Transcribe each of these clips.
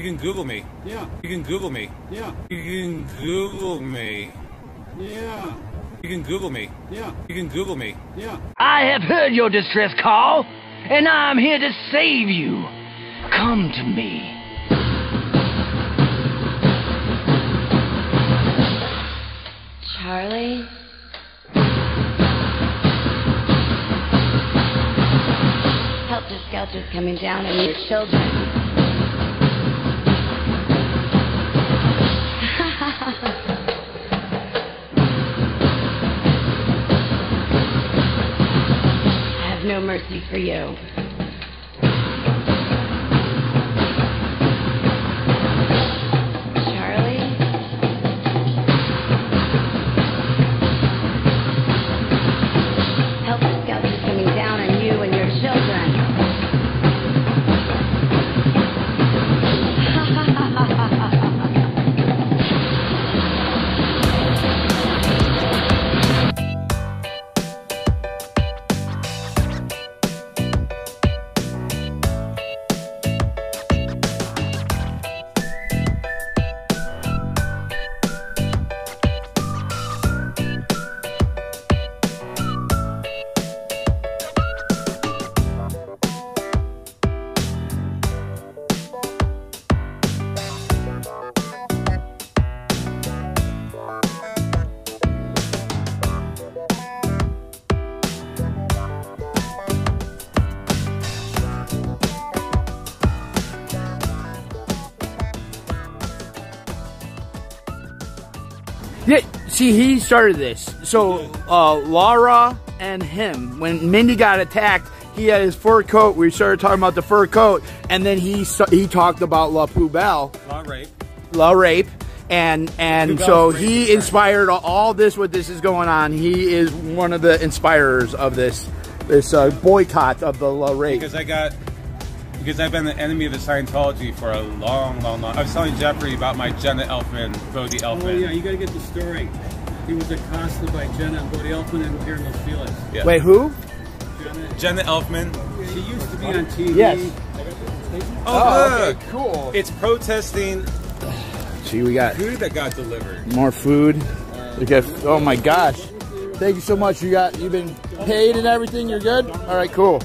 You can Google me. Yeah. You can Google me. Yeah. You can Google me. Yeah. You can Google me. Yeah. You can Google me. Yeah. I have heard your distress call, and I'm here to save you. Come to me. Charlie? Helter Skelter's coming down on your children. No mercy for you. See, he started this. So, uh, Laura and him, when Mindy got attacked, he had his fur coat. We started talking about the fur coat, and then he he talked about La Poubelle, Law rape. La Rape, and and Poubelle's so he inspired all this. What this is going on? He is one of the inspirers of this this uh, boycott of the La Rape. Because I got. Because I've been the enemy of the Scientology for a long, long, long. I was telling Jeffrey about my Jenna Elfman, Bodhi oh, Elfman. Oh yeah, you got to get the story. He was accosted by Jenna and Bodhi Elfman and Karen Felix. Yeah. Wait, who? Jenna, Jenna Elfman. she used to be on TV. Yes. Oh, oh look. cool. It's protesting See, we got food that got delivered. more food. Look at, oh my gosh! Thank you so much. You got you've been paid and everything. You're good. All right, cool.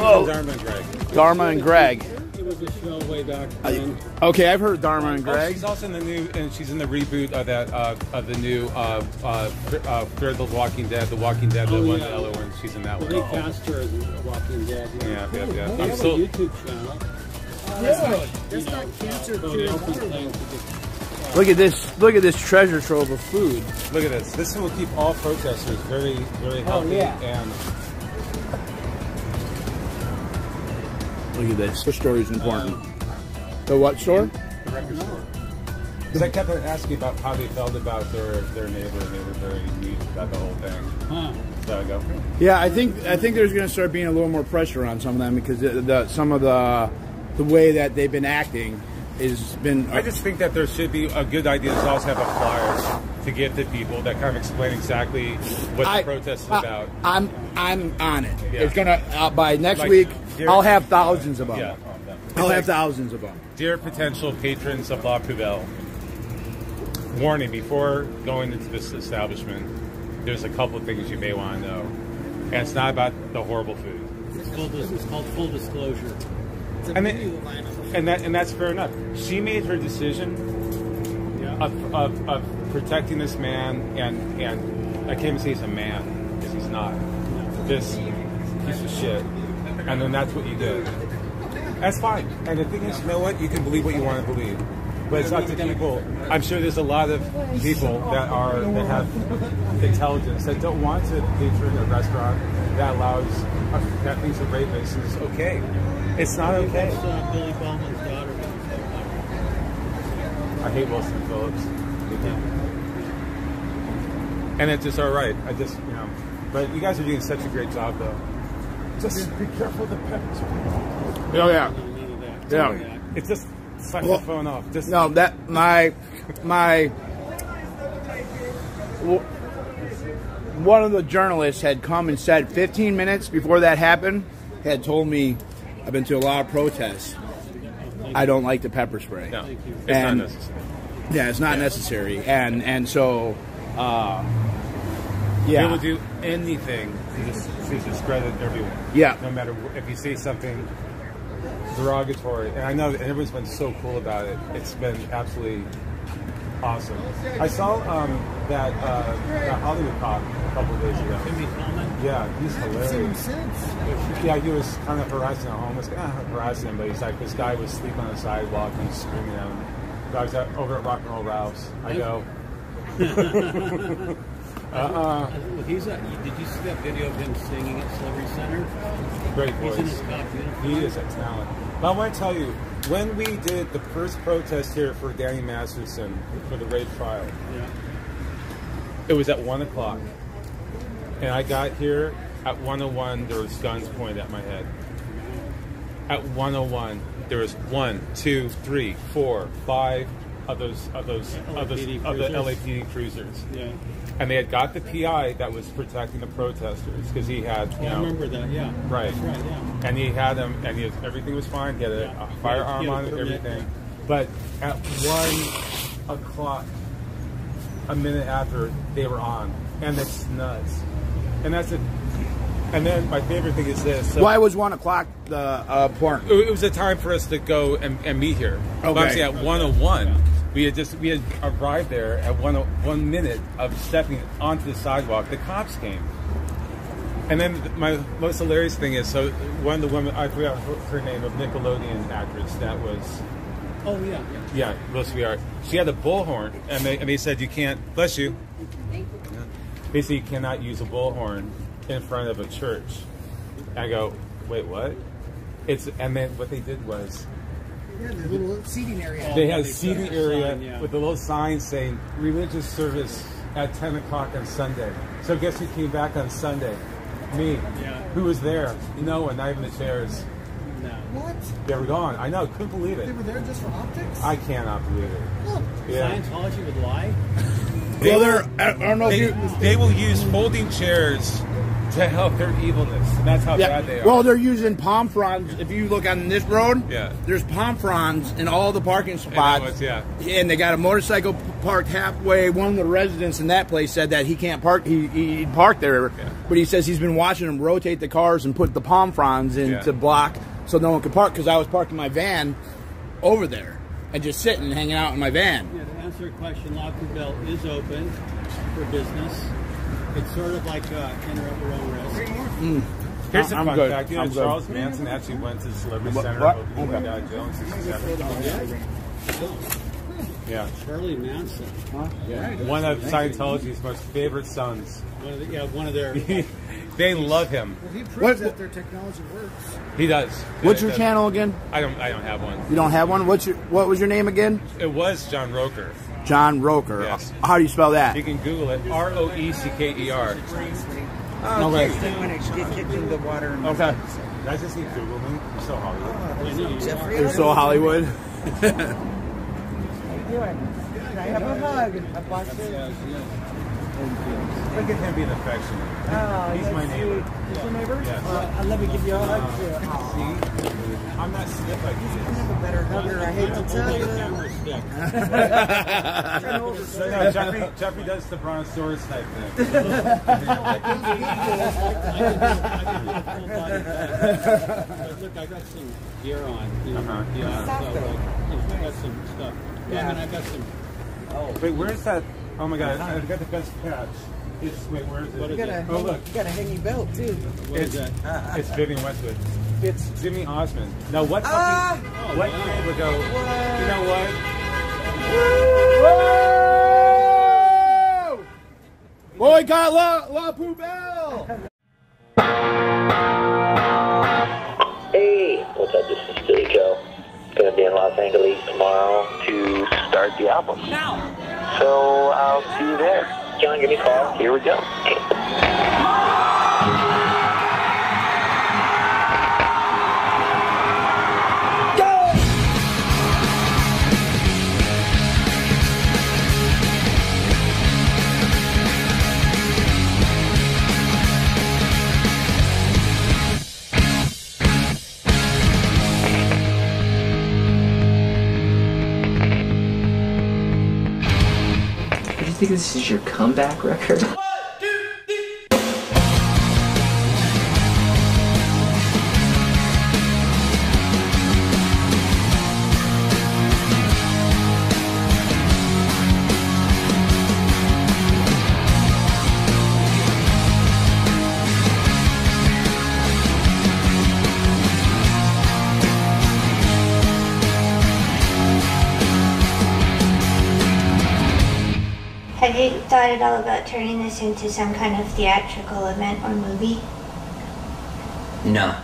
Whoa. Dharma and Greg. Dharma and Greg. It was a show way back then. Okay, I've heard Dharma and Oh, Greg. she's also in the new, and she's in the reboot of that uh, of the new uh, uh, uh, Fear the Walking Dead, The Walking Dead, the Oh, one yeah. the other one. She's in that Well, one. they cast her as Walking Dead. Yeah, yeah, yeah. They I'm have still- a YouTube channel. That's not cancer Bodhi Elfman claims to get Look at this. Look at this treasure trove of food. Look at this. This will keep all protesters very, very healthy yeah. and Look at this. This story is important. the what store? the record store. Because I kept asking about how they felt about their, their neighbor, and they were very neat about the whole thing. Huh. So I go, Yeah, I think I think there's going to start being a little more pressure on some of them because the, the some of the the way that they've been acting has been. I just think that there should be a good idea to also have a flyer to give to people that kind of explain exactly what I- the protest is I- about. I'm I'm on it. Yeah. It's gonna uh, by next Like, week. Here- I'll have thousands of them. Yeah. I'll have thousands of them. Dear potential patrons of La Poubelle, warning before going into this establishment, there's a couple of things you may want to know. And it's not about the horrible food. It's called, it's called full disclosure. And, then, and, that, and that's fair enough. She made her decision of, of, of protecting this man, and, and I can't even say he's a man, because he's not. This piece of shit. And then that's what you did. That's fine. And the thing is, you know what? You can believe what you want to believe. But it's up to people. I'm sure there's a lot of people that are that have intelligence that don't want to patron a restaurant that allows that thinks a rapist is okay. It's not okay. Uh, Billy Bowman's daughter. I hate Wilson Phillips. And it's just all right. I just, you know, but you guys are doing such a great job, though. Just be careful of the peppers. Oh yeah, yeah. It's just suck the phone off. Just No, that my my one of the journalists had come and said 15 minutes before that happened had told me I've been to a lot of protests I don't like the pepper spray. No, it's And- not necessary. Yeah, it's not necessary, and and so, uh, They yeah, will do anything to, dis- to discredit everyone. Yeah. No matter wh- if you say something derogatory, and I know that everyone's been so cool about it. It's been absolutely awesome. I saw um, that, uh, that Hollywood cop a couple of days ago. Yeah, he's Seen him hilarious. since. Yeah, he was kind of harassing a homeless guy. Not harassing him, but he's like, this guy was sleeping on the sidewalk and he's screaming at him. I was at, over at Rock and Roll Ralph's. I go, uh-uh, he's a, did you see that video of him singing at Celebrity Center? great He's in his voice. uniform. He is a talent. But I want to tell you, when we did the first protest here for Danny Masterson for the rape trial, Yeah. it was at 1 o'clock. And I got here at 101, there was guns pointed at my head. At 101, there was one, two, three, four, five of those of those of, those, LAPD of the cruisers. LAPD cruisers, Yeah. and they had got the PI that was protecting the protesters because he had, you Yeah, I remember that. Yeah. Right. That's right. Yeah. and he had them, and he was, everything was fine. He had a, Yeah. a firearm had a on it, permit. everything. But at one o'clock, a minute after, they were on, and it's nuts. And that's it. And then my favorite thing is this. So Why was one o'clock the uh, porn? it it was a time for us to go and, and meet here. But Okay. Obviously, at 101, we had just we had arrived there at one one minute of stepping onto the sidewalk. The cops came, and then my most hilarious thing is so one of the women I forgot her, her name of Nickelodeon actress that was Oh yeah. yeah Will Sweetheart. She had a bullhorn, and they and they said you can't bless you. Basically, you cannot use a bullhorn in front of a church. And I go, wait, what? It's and then what they did was Yeah, the little seating area. they yeah, had a seating area sign, yeah. with a little sign saying religious service at 10 o'clock on Sunday. So guess who came back on Sunday? Me. Yeah. Who was there? No one, not even the chairs. No. What? They were gone. I know, couldn't believe it. They were there just for optics? I cannot believe it. Look, Yeah. Scientology would lie. They, Well, they're, I I don't know if they, they will use folding chairs to help their evilness. And that's how bad they are. Well, they're using palm fronds. If you look on this road, Yeah. there's palm fronds in all the parking spots. was- yeah. And they got a motorcycle parked halfway. One of the residents in that place said that he can't park. He he parked there, Yeah. but he says he's been watching them rotate the cars and put the palm fronds in Yeah. to block so no one could park. Because I was parking my van over there and just sitting, and hanging out in my van. Yeah, to answer your question, La Poubelle is open for business. It's sort of like uh, enter at your own risk. Here's a I'm fun good. fact. You know, I'm good. Charles Manson actually went to the Celebrity What- Center what? opening when he got jail in 67. Yeah. Charlie Manson. One of Scientology's most favorite sons. One of the, yeah, one of their. they love him. well, he proves What- that their technology works. He does. What's He your does. channel again? I don't. I don't have one. You don't have one. What's your What was your name again? It was John Roecker. John Roecker. Yes. How do you spell that? You can Google it. R O E C K E R. Oh, okay. when it get kicked into the water. And Okay. I just need Google me. I'm so Hollywood. Oh, you are. So Hollywood. How you doing? Can I have a hug? I bought you. Look at him being affectionate. Oh, He's my neighbor. He's your neighbor? Yes. Well, let me give you a hug too. See? I'm not stiff like he is. I'm a better hugger. I hate to tell Hold the you. camera. So, no, Jeffrey, Jeffrey does the brontosaurus type thing. But Look, I got some gear on. You know, Uh-huh. yeah, so like, you know, I got some stuff. Yeah, I mean, I got some. Wait, where's that? Oh my god, I've got the best catch. It's, wait, where is it? What You is got a, Oh, look. you got a hanging belt too. What is It's, that? it's Vivienne Westwood. It's Jimmy Osmond. Now, what fucking, Ah! what kid would go, you know what? Boycott La, La Poubelle! Hey, what's up? This is Billie Joe. Gonna be in Los Angeles tomorrow to start the album. Now. So I'll see you there. John, give me a call. Here we go. think this is your comeback record? Thought at all about turning this into some kind of theatrical event or movie? No.